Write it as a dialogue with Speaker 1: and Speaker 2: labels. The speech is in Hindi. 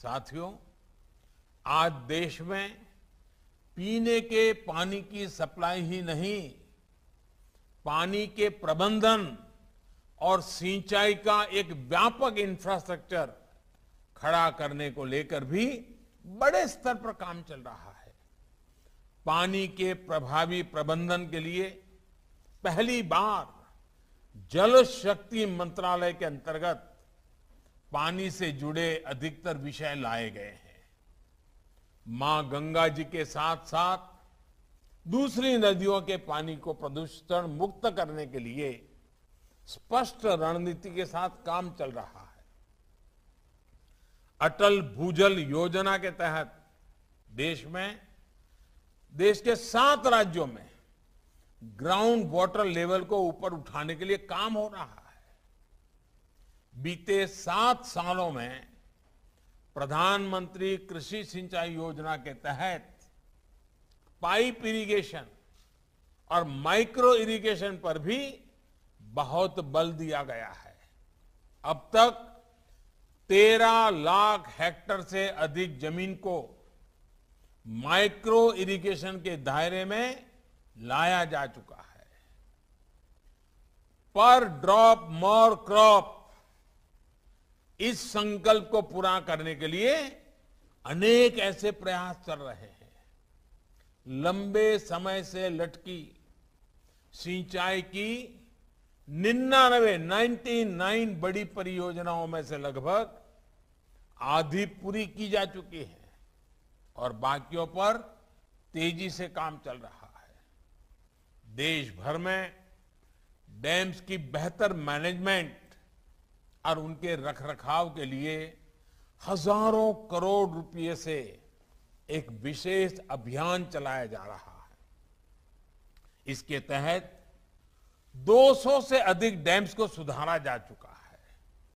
Speaker 1: साथियों, आज देश में पीने के पानी की सप्लाई ही नहीं, पानी के प्रबंधन और सिंचाई का एक व्यापक इंफ्रास्ट्रक्चर खड़ा करने को लेकर भी बड़े स्तर पर काम चल रहा है। पानी के प्रभावी प्रबंधन के लिए पहली बार जल शक्ति मंत्रालय के अंतर्गत पानी से जुड़े अधिकतर विषय लाए गए हैं। माँ गंगा जी के साथ साथ दूसरी नदियों के पानी को प्रदूषण मुक्त करने के लिए स्पष्ट रणनीति के साथ काम चल रहा है। अटल भूजल योजना के तहत देश में, देश के सात राज्यों में ग्राउंड वाटर लेवल को ऊपर उठाने के लिए काम हो रहा है। बीते सात सालों में प्रधानमंत्री कृषि सिंचाई योजना के तहत पाइप इरिगेशन और माइक्रो इरिगेशन पर भी बहुत बल दिया गया है। अब तक तेरह लाख हेक्टर से अधिक ज़मीन को माइक्रो इरिगेशन के दायरे में लाया जा चुका है। पर ड्रॉप मोर क्रॉप इस संकल्प को पूरा करने के लिए अनेक ऐसे प्रयास चल रहे हैं। लंबे समय से लटकी सिंचाई की निन्यानवे नाइन्टी नाइन बड़ी परियोजनाओं में से लगभग आधी पूरी की जा चुकी है और बाकियों पर तेज़ी से काम चल रहा है। देश भर में डैम्स की बेहतर मैनेजमेंट और उनके रखरखाव के लिए हज़ारों करोड़ रुपये से एक विशेष अभियान चलाया जा रहा है। इसके तहत 200 से अधिक डैम्स को सुधारा जा चुका